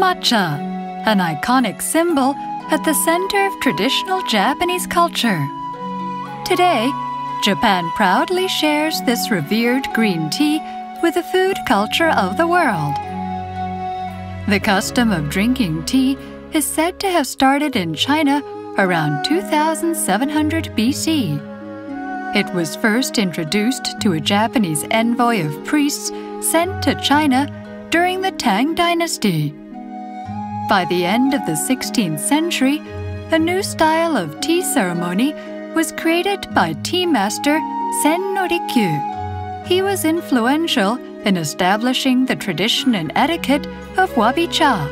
Matcha, an iconic symbol at the center of traditional Japanese culture. Today, Japan proudly shares this revered green tea with the food culture of the world. The custom of drinking tea is said to have started in China around 2700 BC. It was first introduced to a Japanese envoy of priests sent to China during the Tang Dynasty. By the end of the 16th century, a new style of tea ceremony was created by tea master Sen no Rikyu. He was influential in establishing the tradition and etiquette of wabi cha.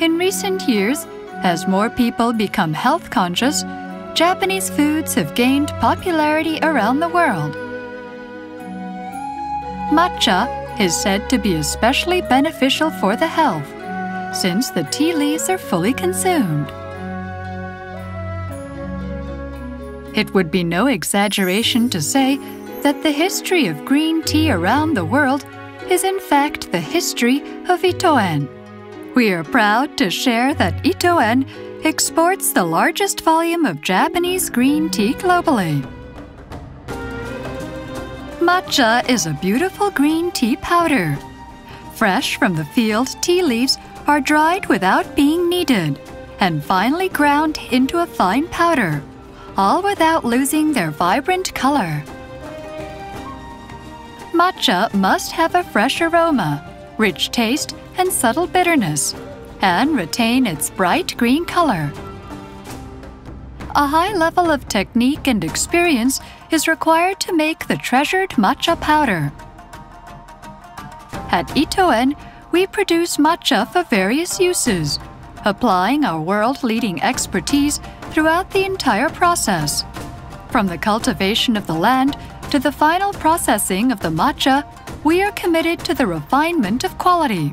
In recent years, as more people become health conscious, Japanese foods have gained popularity around the world. Matcha is said to be especially beneficial for the health since the tea leaves are fully consumed. It would be no exaggeration to say that the history of green tea around the world is in fact the history of ITO EN. We are proud to share that ITO EN exports the largest volume of Japanese green tea globally. Matcha is a beautiful green tea powder. Fresh from the field tea leaves are dried without being kneaded and finally ground into a fine powder, all without losing their vibrant color. Matcha must have a fresh aroma, rich taste, and subtle bitterness, and retain its bright green color. A high level of technique and experience is required to make the treasured matcha powder. At ITO EN, we produce matcha for various uses, applying our world leading expertise throughout the entire process. From the cultivation of the land to the final processing of the matcha, we are committed to the refinement of quality.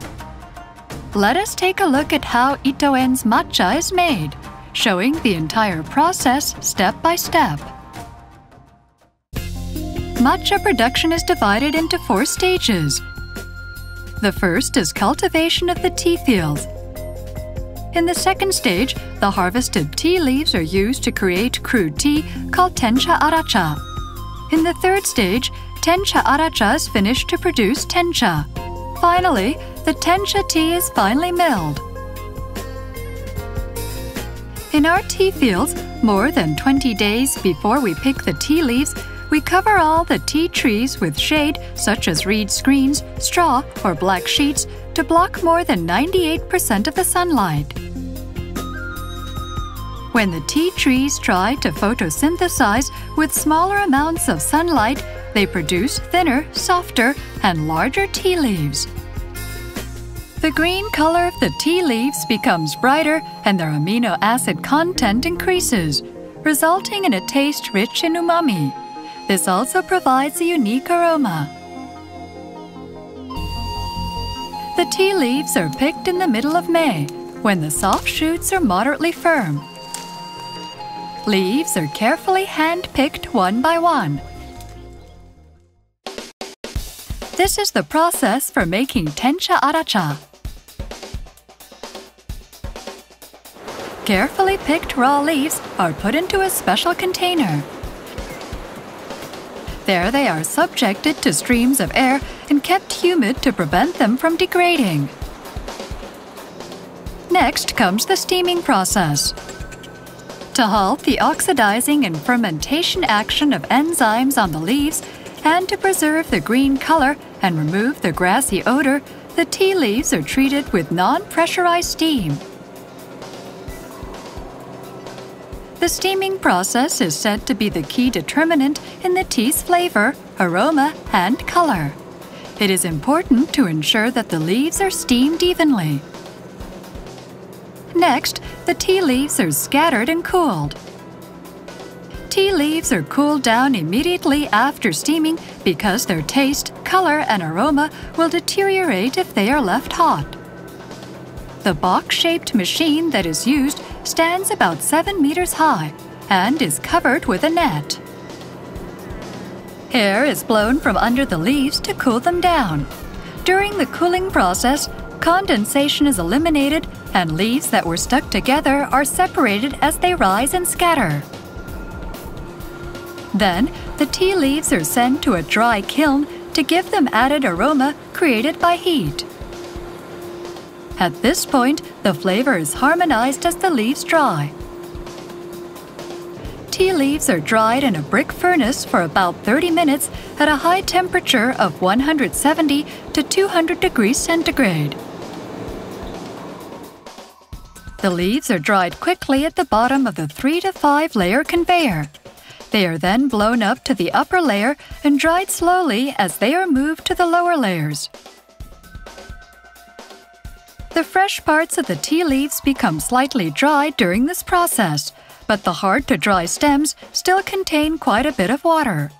Let us take a look at how ITO EN's matcha is made, showing the entire process step by step. Matcha production is divided into four stages the first is cultivation of the tea fields. In the second stage, the harvested tea leaves are used to create crude tea called tencha aracha. In the third stage, tencha aracha is finished to produce tencha. Finally, the tencha tea is finely milled. In our tea fields, more than 20 days before we pick the tea leaves, we cover all the tea trees with shade such as reed screens, straw, or black sheets to block more than 98% of the sunlight. When the tea trees try to photosynthesize with smaller amounts of sunlight, they produce thinner, softer, and larger tea leaves. The green color of the tea leaves becomes brighter and their amino acid content increases, resulting in a taste rich in umami. This also provides a unique aroma. The tea leaves are picked in the middle of May, when the soft shoots are moderately firm. Leaves are carefully hand-picked one by one. This is the process for making tencha aracha. Carefully picked raw leaves are put into a special container. There they are subjected to streams of air and kept humid to prevent them from degrading. Next comes the steaming process. To halt the oxidizing and fermentation action of enzymes on the leaves and to preserve the green color and remove the grassy odor, the tea leaves are treated with non-pressurized steam. The steaming process is said to be the key determinant in the tea's flavor, aroma, and color. It is important to ensure that the leaves are steamed evenly. Next, the tea leaves are scattered and cooled. Tea leaves are cooled down immediately after steaming because their taste, color, and aroma will deteriorate if they are left hot. The box-shaped machine that is used stands about 7 meters high and is covered with a net. Air is blown from under the leaves to cool them down. During the cooling process, condensation is eliminated and leaves that were stuck together are separated as they rise and scatter. Then, the tea leaves are sent to a dry kiln to give them added aroma created by heat. At this point, the flavor is harmonized as the leaves dry. Tea leaves are dried in a brick furnace for about 30 minutes at a high temperature of 170 to 200 degrees centigrade. The leaves are dried quickly at the bottom of the 3 to 5 layer conveyor. They are then blown up to the upper layer and dried slowly as they are moved to the lower layers. The fresh parts of the tea leaves become slightly dry during this process, but the hard to dry stems still contain quite a bit of water.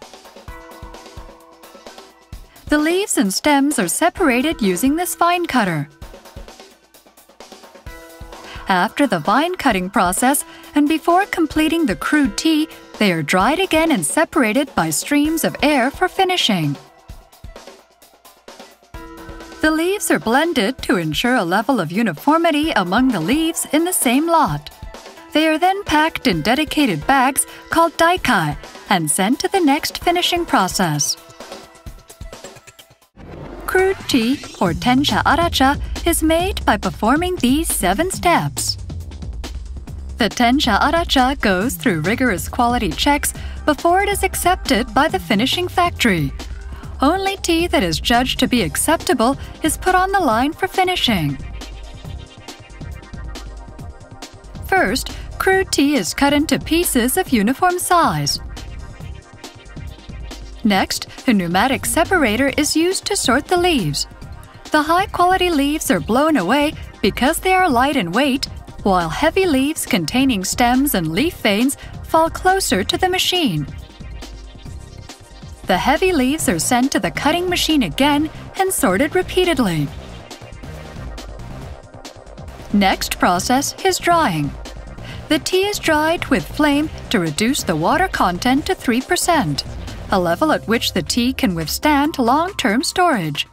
The leaves and stems are separated using this vine cutter. After the vine cutting process and before completing the crude tea, they are dried again and separated by streams of air for finishing. The leaves are blended to ensure a level of uniformity among the leaves in the same lot. They are then packed in dedicated bags called daikai and sent to the next finishing process. Crude tea, or tencha aracha, is made by performing these seven steps. The tencha aracha goes through rigorous quality checks before it is accepted by the finishing factory. Only tea that is judged to be acceptable is put on the line for finishing. First, crude tea is cut into pieces of uniform size. Next, a pneumatic separator is used to sort the leaves. The high-quality leaves are blown away because they are light in weight, while heavy leaves containing stems and leaf veins fall closer to the machine. The heavy leaves are sent to the cutting machine again and sorted repeatedly. Next process is drying. The tea is dried with flame to reduce the water content to 3% a level at which the tea can withstand long-term storage.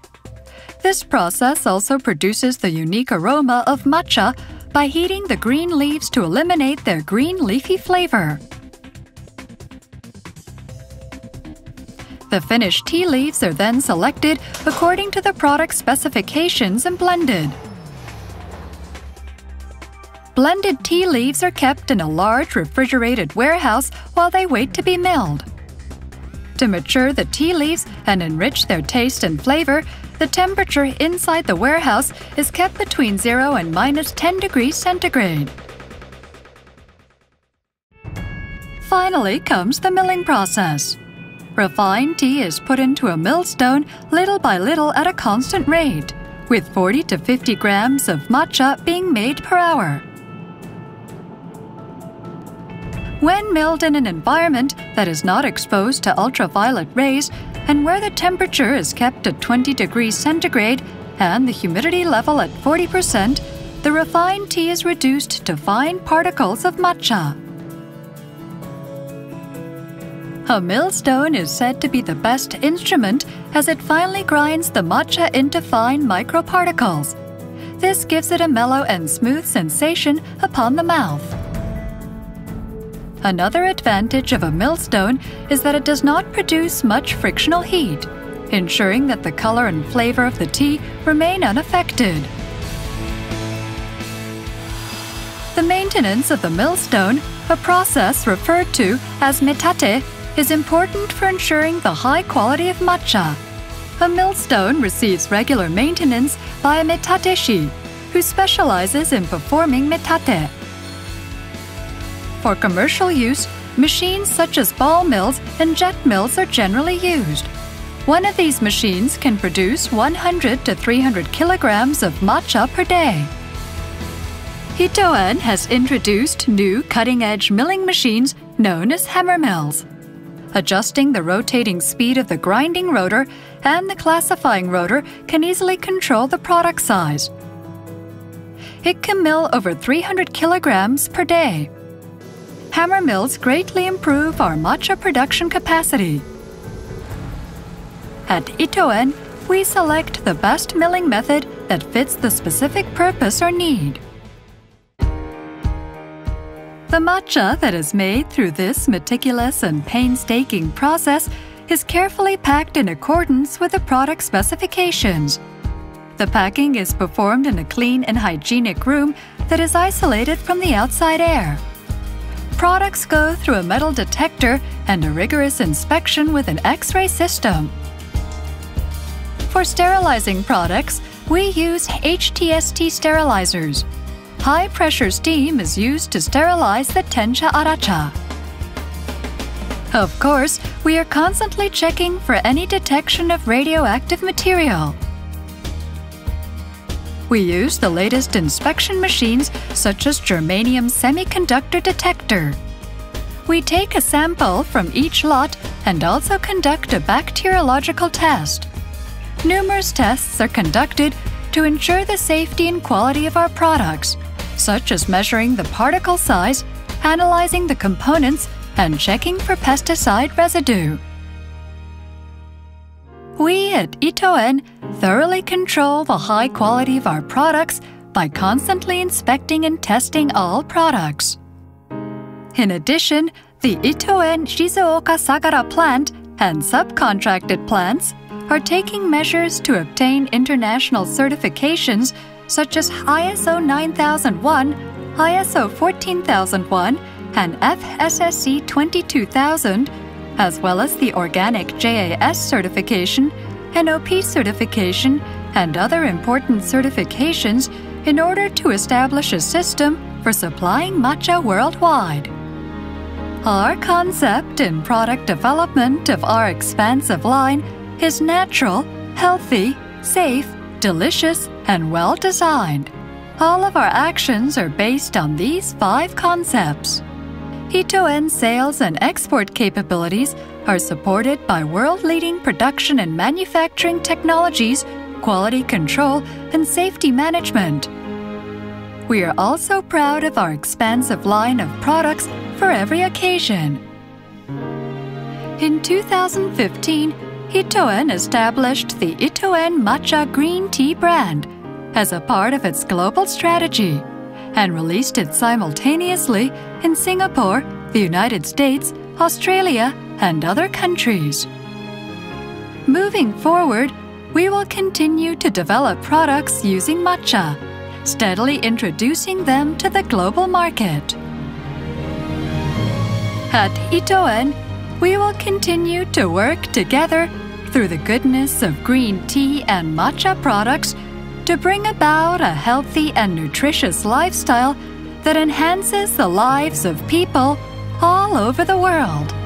This process also produces the unique aroma of matcha by heating the green leaves to eliminate their green leafy flavor. The finished tea leaves are then selected according to the product specifications and blended. Blended tea leaves are kept in a large refrigerated warehouse while they wait to be milled. To mature the tea leaves and enrich their taste and flavor, the temperature inside the warehouse is kept between 0 and minus 10 degrees centigrade. Finally comes the milling process. Refined tea is put into a millstone little by little at a constant rate, with 40 to 50 grams of matcha being made per hour. When milled in an environment that is not exposed to ultraviolet rays and where the temperature is kept at 20 degrees centigrade and the humidity level at 40%, the refined tea is reduced to fine particles of matcha. A millstone is said to be the best instrument as it finely grinds the matcha into fine microparticles. This gives it a mellow and smooth sensation upon the mouth. Another advantage of a millstone is that it does not produce much frictional heat, ensuring that the color and flavor of the tea remain unaffected. The maintenance of the millstone, a process referred to as metate, is important for ensuring the high quality of matcha. A millstone receives regular maintenance by a metateshi, who specializes in performing metate. For commercial use, machines such as ball mills and jet mills are generally used. One of these machines can produce 100 to 300 kilograms of matcha per day. ITO EN has introduced new cutting-edge milling machines known as hammer mills. Adjusting the rotating speed of the grinding rotor and the classifying rotor can easily control the product size. It can mill over 300 kilograms per day hammer mills greatly improve our matcha production capacity. At ITO EN, we select the best milling method that fits the specific purpose or need. The matcha that is made through this meticulous and painstaking process is carefully packed in accordance with the product specifications. The packing is performed in a clean and hygienic room that is isolated from the outside air. Products go through a metal detector and a rigorous inspection with an X-ray system. For sterilizing products, we use HTST sterilizers. High-pressure steam is used to sterilize the tencha aracha. Of course, we are constantly checking for any detection of radioactive material. We use the latest inspection machines such as germanium semiconductor detector. We take a sample from each lot and also conduct a bacteriological test. Numerous tests are conducted to ensure the safety and quality of our products, such as measuring the particle size, analyzing the components, and checking for pesticide residue. We at ITO EN thoroughly control the high quality of our products by constantly inspecting and testing all products. In addition, the ITO EN Shizuoka Sagara plant and subcontracted plants are taking measures to obtain international certifications such as ISO 9001, ISO 14001, and FSSC 22000, as well as the Organic JAS certification, NOP certification, and other important certifications in order to establish a system for supplying matcha worldwide. Our concept in product development of our expansive line is natural, healthy, safe, delicious, and well designed. All of our actions are based on these five concepts. ITO EN sales and export capabilities are supported by world-leading production and manufacturing technologies, quality control, and safety management. We are also proud of our expansive line of products for every occasion. In 2015, ITO EN established the ITO EN Matcha Green Tea brand as a part of its global strategy and released it simultaneously in Singapore, the United States, Australia, and other countries. Moving forward, we will continue to develop products using matcha, steadily introducing them to the global market. At ITO EN, we will continue to work together through the goodness of green tea and matcha products to bring about a healthy and nutritious lifestyle that enhances the lives of people all over the world.